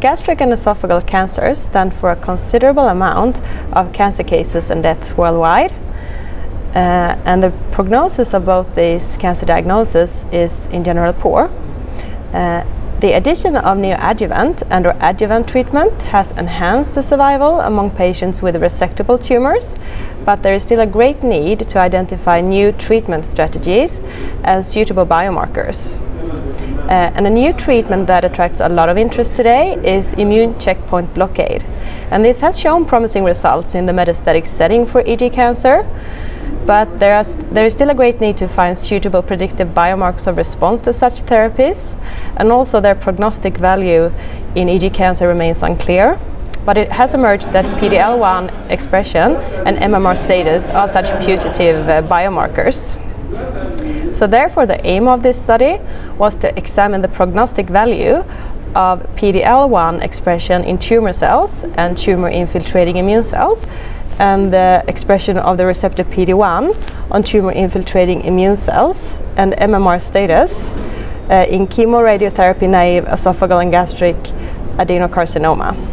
Gastric and esophageal cancers stand for a considerable amount of cancer cases and deaths worldwide. Uh, and the prognosis of both these cancer diagnoses is in general poor. Uh, the addition of neoadjuvant and or adjuvant treatment has enhanced the survival among patients with resectable tumors, but there is still a great need to identify new treatment strategies and suitable biomarkers. Uh, and a new treatment that attracts a lot of interest today is immune checkpoint blockade. And this has shown promising results in the metastatic setting for EG cancer, but there, st there is still a great need to find suitable predictive biomarkers of response to such therapies, and also their prognostic value in EG cancer remains unclear. But it has emerged that PD-L1 expression and MMR status are such putative uh, biomarkers. So therefore the aim of this study was to examine the prognostic value of PD-L1 expression in tumor cells and tumor infiltrating immune cells and the expression of the receptor PD-1 on tumor infiltrating immune cells and MMR status uh, in chemoradiotherapy naive esophageal and gastric adenocarcinoma.